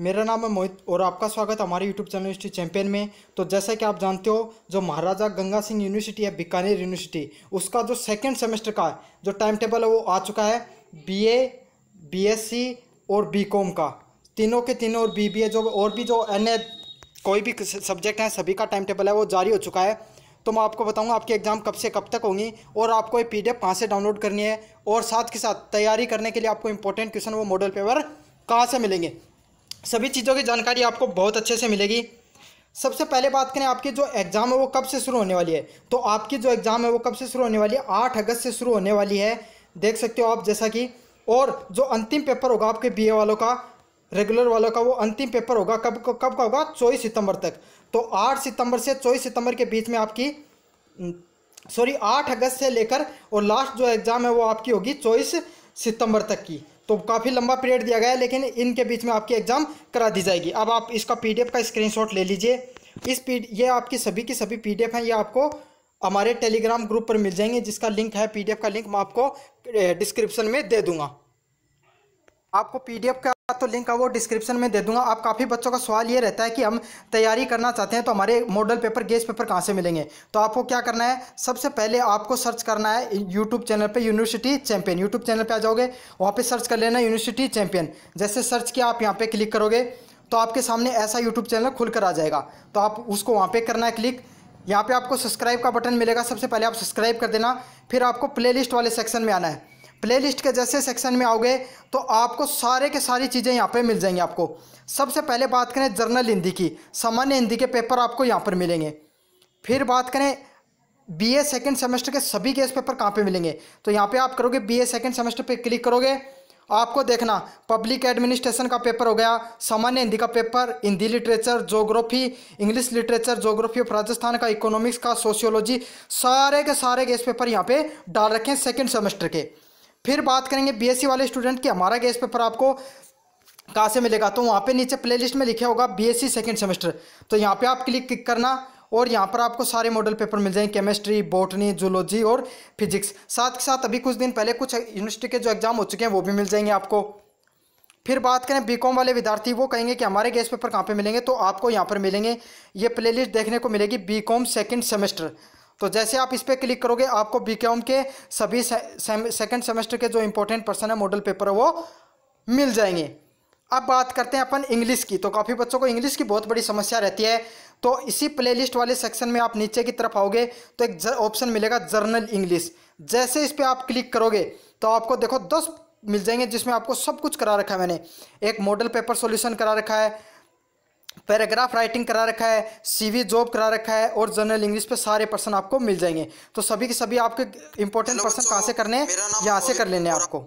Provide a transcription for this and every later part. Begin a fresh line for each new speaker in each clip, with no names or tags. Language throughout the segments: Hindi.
मेरा नाम है मोहित और आपका स्वागत हमारे यूट्यूब चैनल यूनिवर्सिटी चैंपियन में। तो जैसा कि आप जानते हो, जो महाराजा गंगा सिंह यूनिवर्सिटी है, बीकानेर यूनिवर्सिटी, उसका जो सेकेंड सेमेस्टर का जो टाइम टेबल है, वो आ चुका है बीए बीएससी और बीकॉम का। तीनों के तीनों और बीबीए जो, और भी जो अन्य कोई भी सब्जेक्ट हैं, सभी का टाइम टेबल है, वो जारी हो चुका है। तो मैं आपको बताऊँगा, आपके एग्ज़ाम कब से कब तक होंगी और आपको ये पी डी कहाँ से डाउनलोड करनी है और साथ के साथ तैयारी करने के लिए आपको इंपॉर्टेंट क्वेश्चन वो मॉडल पेपर कहाँ से मिलेंगे। सभी चीज़ों की जानकारी आपको बहुत अच्छे से मिलेगी। सबसे पहले बात करें आपकी जो एग्ज़ाम है वो कब से शुरू होने वाली है। तो आपकी जो एग्ज़ाम है वो कब से शुरू होने वाली है? आठ अगस्त से शुरू होने वाली है। देख सकते हो आप जैसा कि और जो अंतिम पेपर होगा आपके बीए वालों का रेगुलर वालों का, वो अंतिम पेपर होगा कब कब का होगा? चौबीस सितंबर तक। तो आठ सितंबर से चौबीस सितंबर के बीच में आपकी सॉरी आठ अगस्त से लेकर और लास्ट जो एग्ज़ाम है वो आपकी होगी चौबीस सितंबर तक की। तो काफ़ी लंबा पीरियड दिया गया है, लेकिन इनके बीच में आपकी एग्ज़ाम करा दी जाएगी। अब आप इसका पीडीएफ का स्क्रीनशॉट ले लीजिए। इस पी, ये आपकी सभी की सभी पीडीएफ हैं, ये आपको हमारे टेलीग्राम ग्रुप पर मिल जाएँगे, जिसका लिंक है, पीडीएफ का लिंक मैं आपको डिस्क्रिप्शन में दे दूँगा। आपको पीडीएफ का तो लिंक है, वो डिस्क्रिप्शन में दे दूँगा। आप काफ़ी बच्चों का सवाल ये रहता है कि हम तैयारी करना चाहते हैं तो हमारे मॉडल पेपर गेस्ट पेपर कहाँ से मिलेंगे? तो आपको क्या करना है? सबसे पहले आपको सर्च करना है यूट्यूब चैनल पे यूनिवर्सिटी चैंपियन यूट्यूब चैनल पे आ जाओगे, वहाँ पे सर्च कर लेना यूनिवर्सिटी चैंपियन जैसे सर्च किया, आप यहाँ पे क्लिक करोगे तो आपके सामने ऐसा यूट्यूब चैनल खुल कर आ जाएगा। तो आप उसको वहाँ पर करना है क्लिक यहाँ पर आपको सब्सक्राइब का बटन मिलेगा। सबसे पहले आप सब्सक्राइब कर देना, फिर आपको प्ले वाले सेक्शन में आना है। प्लेलिस्ट के जैसे सेक्शन में आओगे तो आपको सारे के सारी चीज़ें यहाँ पे मिल जाएँगी आपको। सबसे पहले बात करें जर्नल हिंदी की। सामान्य हिंदी के पेपर आपको यहाँ पर मिलेंगे। फिर बात करें बीए सेकेंड सेमेस्टर के सभी केस पेपर कहाँ पे मिलेंगे? तो यहाँ पे आप करोगे बीए सेकेंड सेमेस्टर पे क्लिक करोगे। आपको देखना पब्लिक एडमिनिस्ट्रेशन का पेपर हो गया, सामान्य हिंदी का paper Hindi literature geography English literature geography of Rajasthan का इकोनॉमिक्स का सोशियोलॉजी सारे के सारे केस पेपर यहाँ पे डाल रखे हैं सेकेंड सेमेस्टर के। फिर बात करेंगे बीएससी वाले स्टूडेंट की। हमारा गैस पेपर आपको कहाँ से मिलेगा? तो वहाँ पे नीचे प्लेलिस्ट में लिखा होगा बीएससी सेकंड सेमेस्टर तो यहाँ पे आप क्लिक करना और यहाँ पर आपको सारे मॉडल पेपर मिल जाएँगे। केमिस्ट्री बॉटनी जूलॉजी और फिजिक्स साथ के साथ अभी कुछ दिन पहले कुछ यूनिवर्सिटी के जो एग्ज़ाम हो चुके हैं, वो भी मिल जाएँगे आपको। फिर बात करें बीकॉम वाले विद्यार्थी, वो कहेंगे कि हमारे गैस पेपर कहाँ पे मिलेंगे? तो आपको यहाँ पर मिलेंगे। ये प्लेलिस्ट देखने को मिलेगी बीकॉम सेकंड सेमेस्टर तो जैसे आप इस पर क्लिक करोगे, आपको बी के सभी सेकेंड सेमेस्टर के जो इंपॉर्टेंट पर्सन है मॉडल पेपर है, वो मिल जाएँगे। अब बात करते हैं अपन इंग्लिश की। तो काफ़ी बच्चों को इंग्लिश की बहुत बड़ी समस्या रहती है। तो इसी प्लेलिस्ट वाले सेक्शन में आप नीचे की तरफ़ आओगे तो एक ऑप्शन मिलेगा जर्नल इंग्लिश जैसे इस पर आप क्लिक करोगे तो आपको देखो दस मिल जाएँगे, जिसमें आपको सब कुछ करा रखा है मैंने। एक मॉडल पेपर सॉल्यूशन करा रखा है पैराग्राफ राइटिंग करा रखा है सीवी जॉब करा रखा है और जनरल इंग्लिश पे सारे पर्सन आपको मिल जाएँगे। तो सभी के सभी आपके इंपॉर्टेंट पर्सन कहाँ से करने हैं? यहाँ से कर लेने आपको।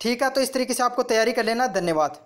ठीक है तो इस तरीके से आपको तैयारी कर लेना। धन्यवाद।